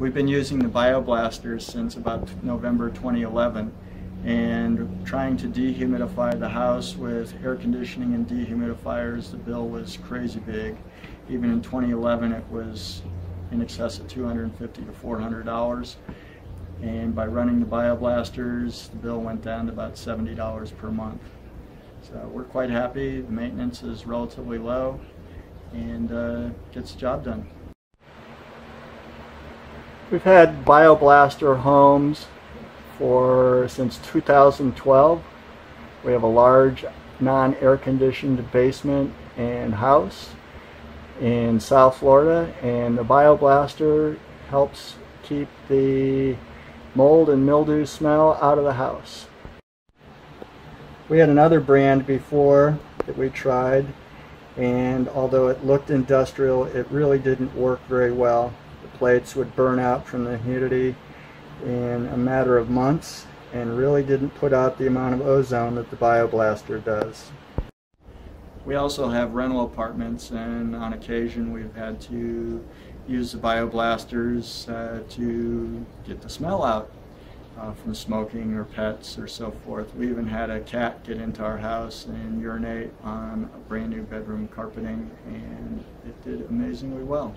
We've been using the bioblasters since about November 2011 and trying to dehumidify the house with air conditioning and dehumidifiers. The bill was crazy big. Even in 2011 it was in excess of 250 to 400 dollars and by running the bioblasters the bill went down to about $70 per month. So we're quite happy. The maintenance is relatively low and uh, gets the job done. We've had BioBlaster homes for since 2012. We have a large non-air conditioned basement and house in South Florida and the BioBlaster helps keep the mold and mildew smell out of the house. We had another brand before that we tried and although it looked industrial it really didn't work very well. Plates would burn out from the humidity in a matter of months and really didn't put out the amount of ozone that the BioBlaster does. We also have rental apartments and on occasion we've had to use the bioblasters uh, to get the smell out uh, from smoking or pets or so forth. We even had a cat get into our house and urinate on a brand new bedroom carpeting and it did amazingly well.